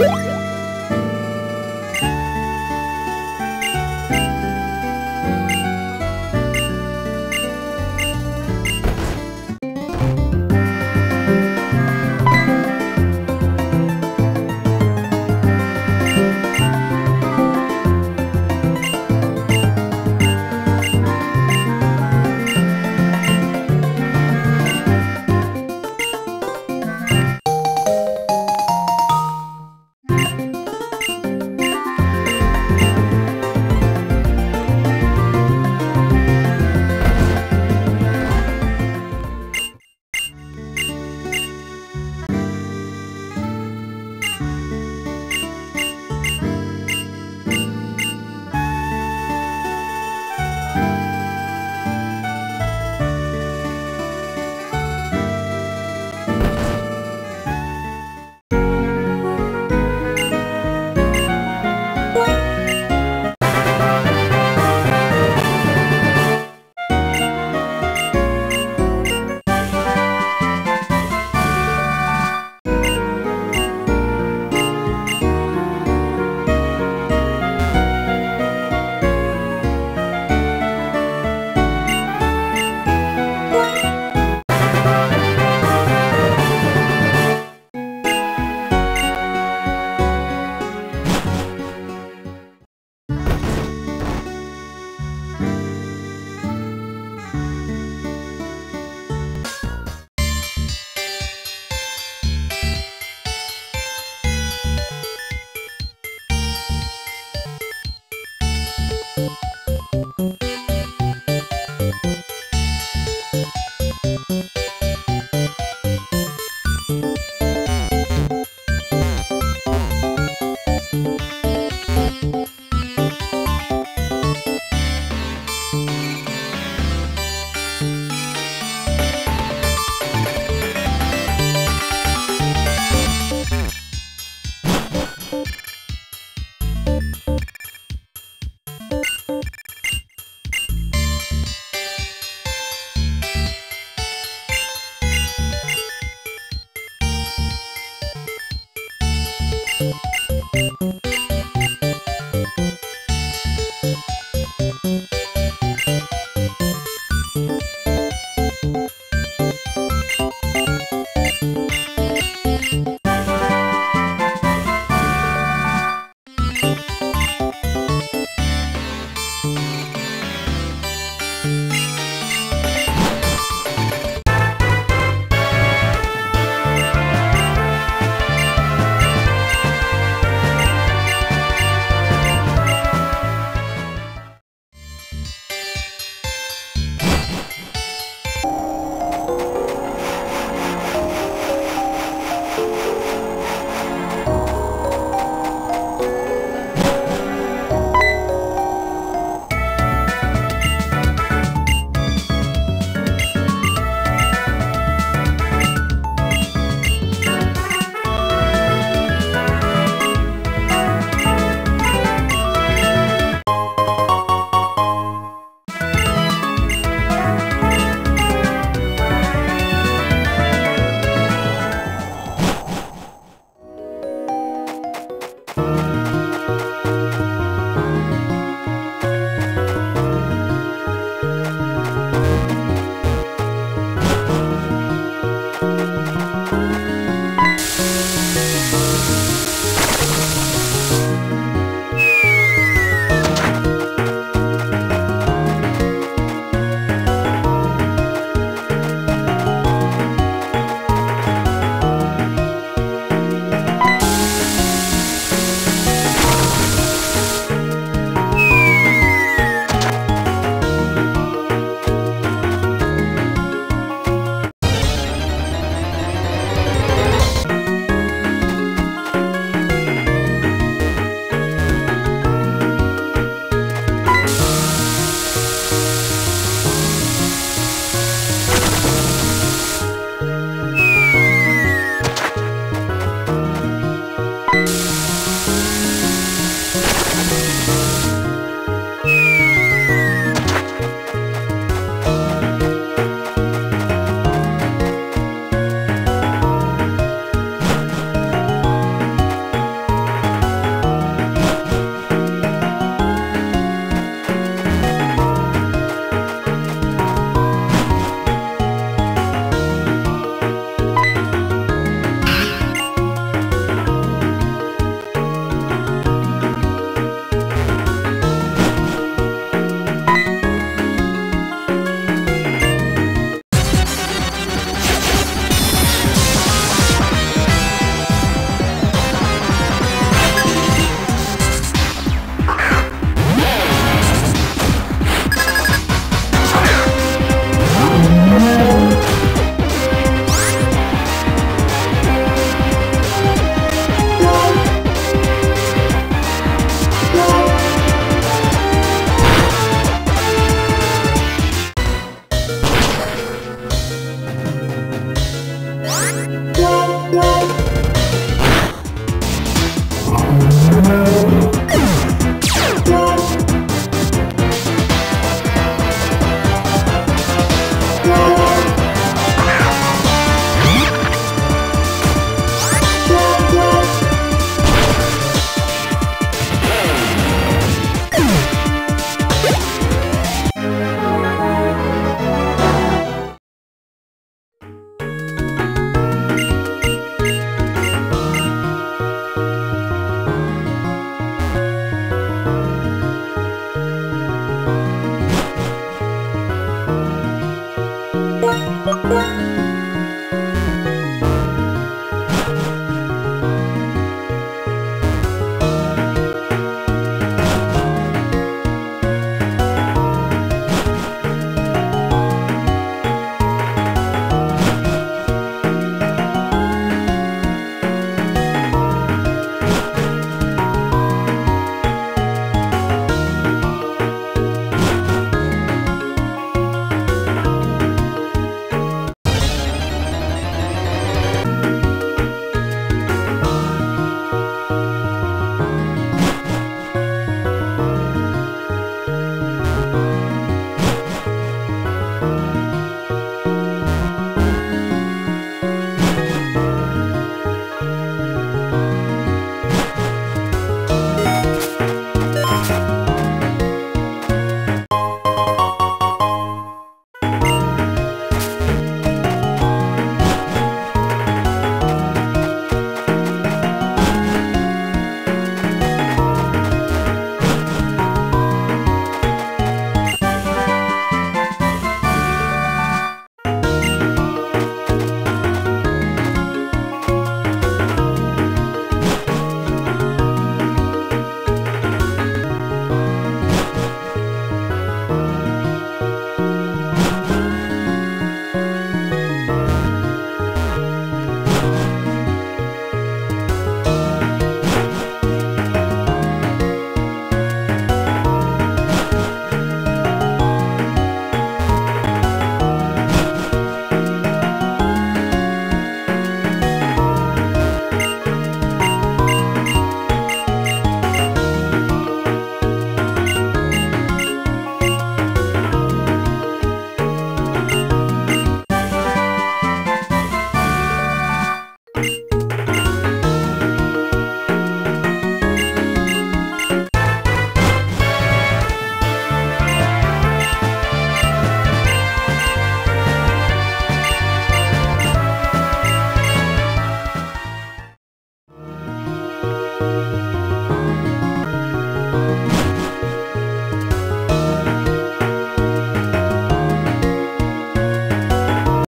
you